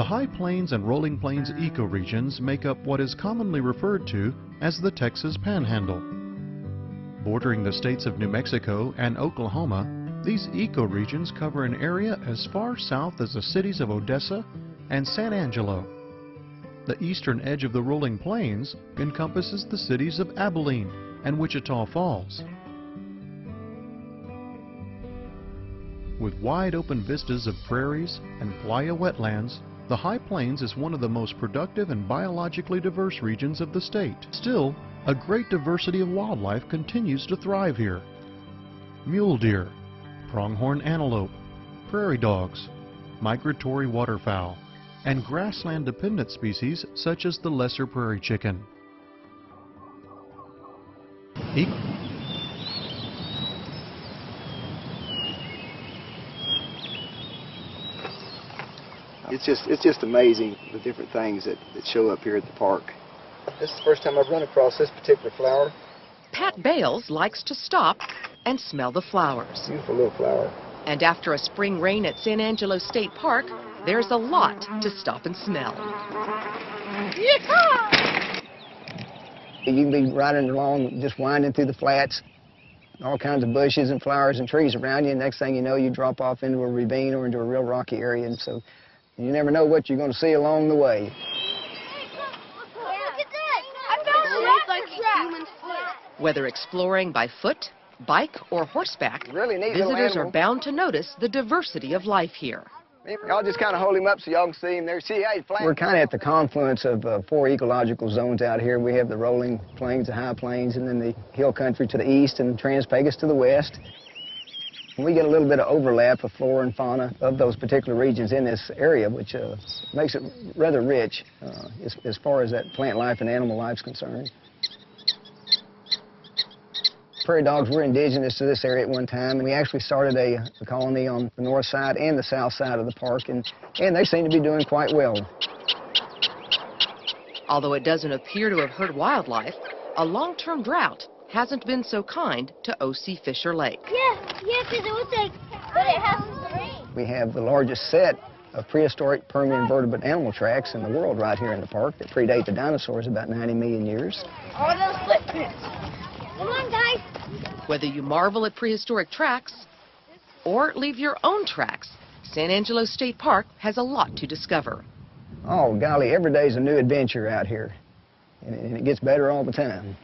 The High Plains and Rolling Plains ecoregions make up what is commonly referred to as the Texas Panhandle. Bordering the states of New Mexico and Oklahoma, these ecoregions cover an area as far south as the cities of Odessa and San Angelo. The eastern edge of the rolling plains encompasses the cities of Abilene and Wichita Falls. With wide open vistas of prairies and playa wetlands, the High Plains is one of the most productive and biologically diverse regions of the state. Still, a great diversity of wildlife continues to thrive here. Mule deer, pronghorn antelope, prairie dogs, migratory waterfowl, and grassland-dependent species such as the lesser prairie chicken. It's just it's just amazing the different things that, that show up here at the park. This is the first time I've run across this particular flower. Pat Bales likes to stop and smell the flowers. Beautiful little flower. And after a spring rain at San Angelo State Park, there's a lot to stop and smell. You can be riding along, just winding through the flats, all kinds of bushes and flowers and trees around you, and next thing you know, you drop off into a ravine or into a real rocky area, and so you never know what you're going to see along the way. Whether exploring by foot, bike, or horseback, Really visitors are bound to notice the diversity of life here. I'll just kind of hold him up so y'all can see him there. See, hey, We're kind of at the confluence of uh, four ecological zones out here. We have the rolling plains, the high plains, and then the hill country to the east and Trans-Pecos to the west. We get a little bit of overlap of flora and fauna of those particular regions in this area, which uh, makes it rather rich uh, as, as far as that plant life and animal life is concerned. Prairie dogs were indigenous to this area at one time, and we actually started a, a colony on the north side and the south side of the park, and, and they seem to be doing quite well. Although it doesn't appear to have hurt wildlife, a long-term drought hasn't been so kind to O.C. Fisher Lake. Yeah, yeah, because it was like, but it has to rain. We have the largest set of prehistoric Permian vertebrate animal tracks in the world right here in the park that predate the dinosaurs about 90 million years. All those footprints. Come on, guys. Whether you marvel at prehistoric tracks or leave your own tracks, San Angelo State Park has a lot to discover. Oh, golly, every day's a new adventure out here, and it gets better all the time.